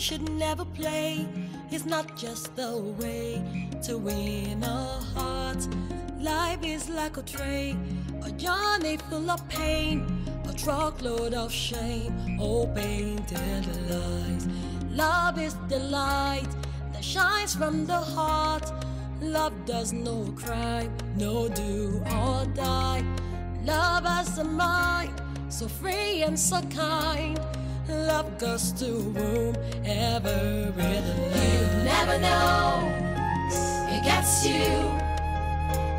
should never play. It's not just the way to win a heart. Life is like a train, a journey full of pain, a truckload of shame, all painted lies. Love is the light that shines from the heart. Love does no crime, no do or die. Love has a mind so free and so kind. Love goes to whom ever it You never know, it gets you,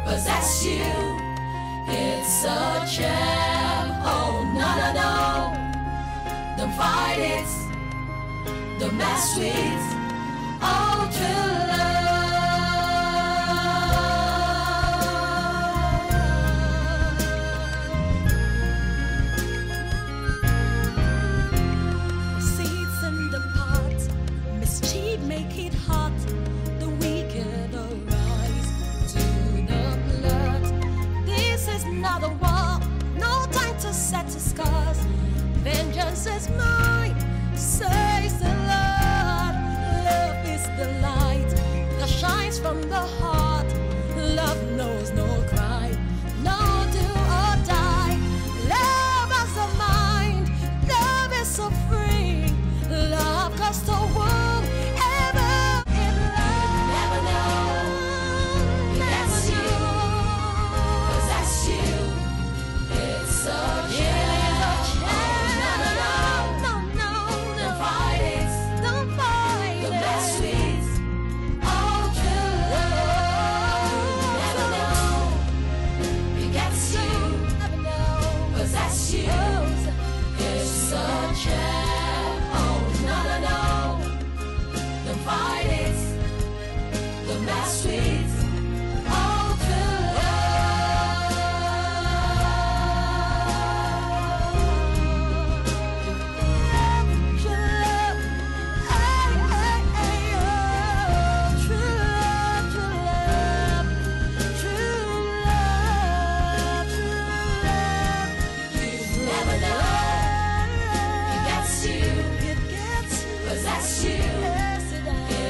possess you. It's a. Oh no no no, don't fight it, don't mess with. Oh make it hot. The. This is not a war, no time to. Vengeance is mine, says the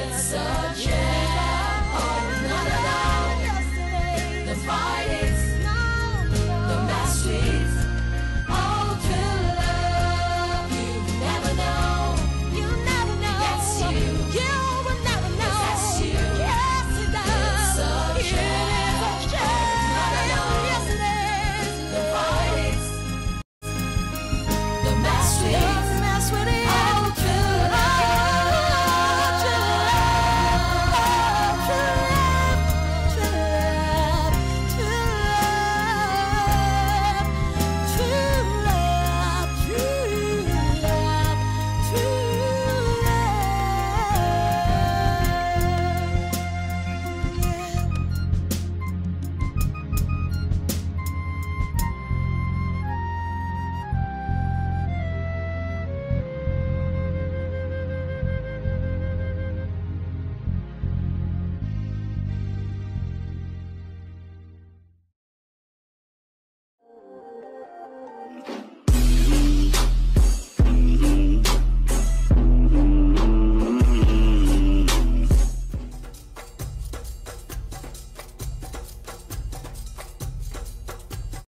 Essa